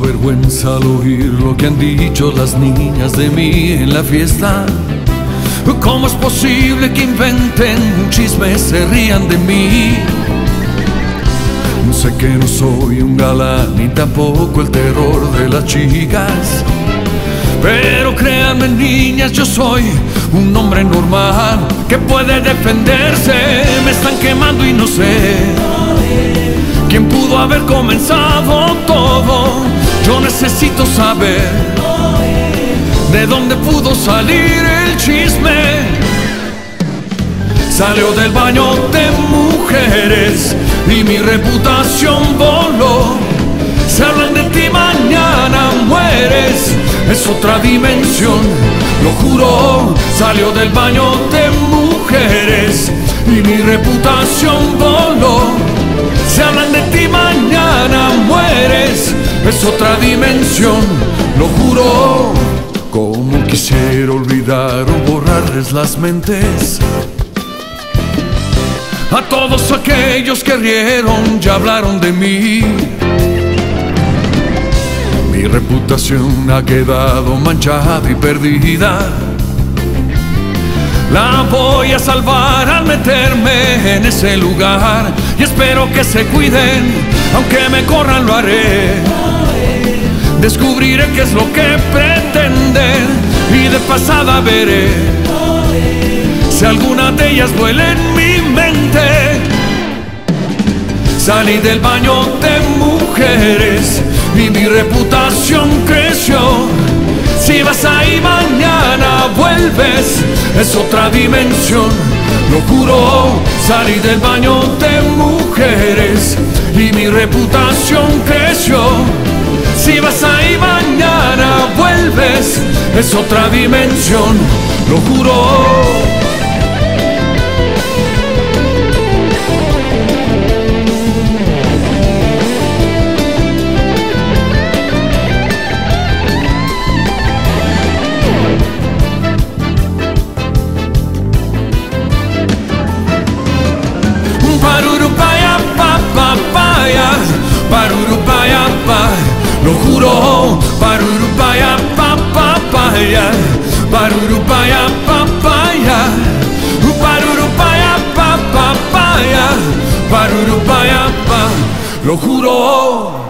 vergüenza al oír lo que han dicho las niñas de mí en la fiesta. ¿Cómo es posible que inventen un chisme, se rían de mí? Sé que no soy un galán ni tampoco el terror de las chicas. Pero créanme niñas, yo soy un hombre normal que puede defenderse. Me están quemando y no sé quién pudo haber comenzado todo. Yo necesito saber de dónde pudo salir el chisme. Salió del baño de mujeres y mi reputación voló. Se hablan de ti, mañana mueres. Es otra dimensión, lo juro. Salió del baño de mujeres y mi reputación voló. Se hablan de ti, mañana mueres. Es otra dimensión, lo juro. Como quisiera olvidar o borrarles las mentes. A todos aquellos que rieron y hablaron de mí. Mi reputación ha quedado manchada y perdida. La voy a salvar al en ese lugar y espero que se cuiden, aunque me corran lo haré. Descubriré qué es lo que pretenden y de pasada veré si alguna de ellas vuela en mi mente. Salí del baño de mujeres y mi reputación creció. Si vas ahí mañana vuelves, es otra dimensión. Lo juro, salí del baño de mujeres y mi reputación creció. Si vas ahí mañana vuelves, es otra dimensión. Lo juro. papaya, barurupaya, papaya, o barurupaya, papaya, barurupaya, pa, lo juro.